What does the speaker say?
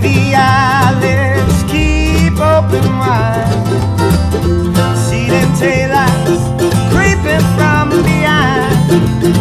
heavy eyelids keep open wide. Receding taillights creeping from behind.